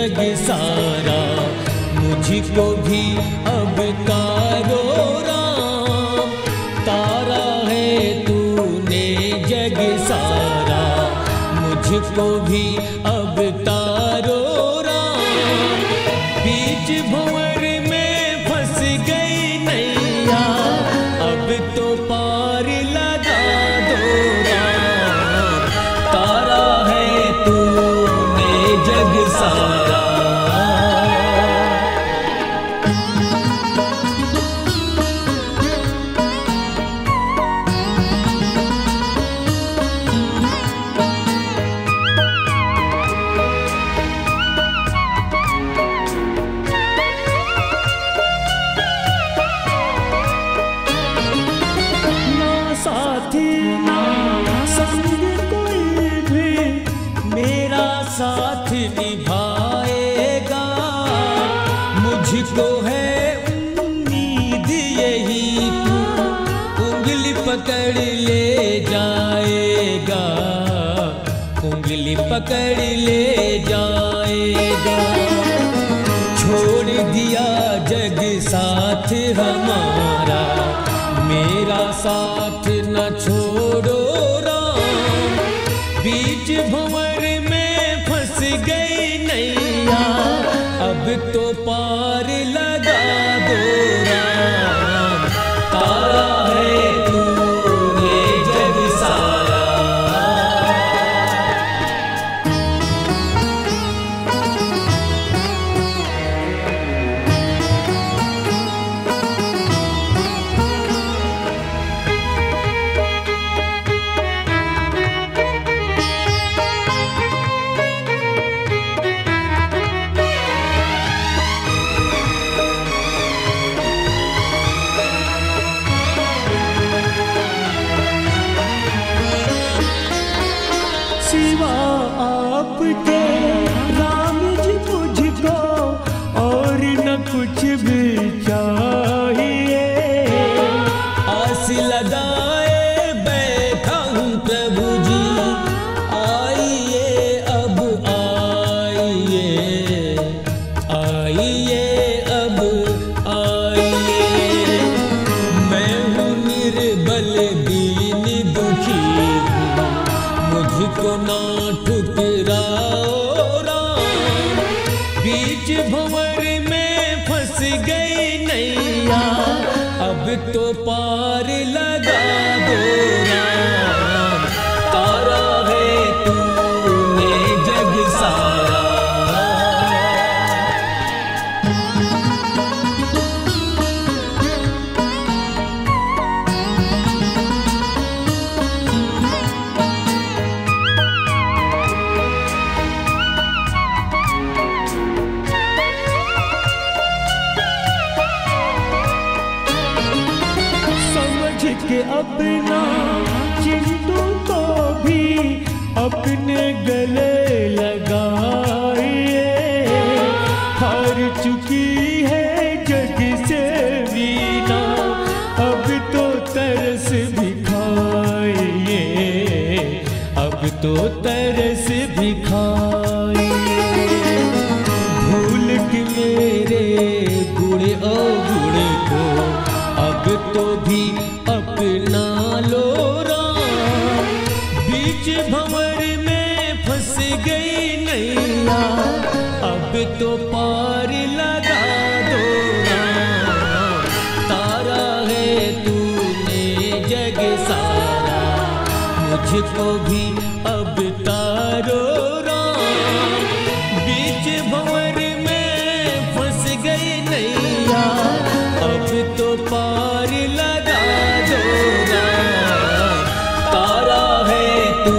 जग सारा। मुझको भी अब तारो राम। तारा है तूने जग सारा। मुझको भी अब तारो राम। बीच भंवर में फंस गई नैया। अब तो पार लगा दो राम। तारा है तूने जग सारा। पकड़ ले जाएगा। छोड़ दिया जग साथ हमारा, मेरा साथ न छोड़ो राम। बीच भंवर में फंस गई नैया, अब तो पार लगा दो। सिवा आपके मुझको ना ठुकराओ राम। बीच भंवर में फंस गई नैया। अब तो पार लगा दो राम। के अपना चिंटू को भी अपने गले लगाइए। हार चुकी है जग से वीना अब तो तरस भी दिखाइए। अब तो तरस दिखाइए पकड़ में फंस गई नैया। अब तो पार लगा दो तारा है तूने जग सारा। मुझको भी अब तारो राम। बीच में फंस गई नैया। अब तो पार लगा दो तारा है तू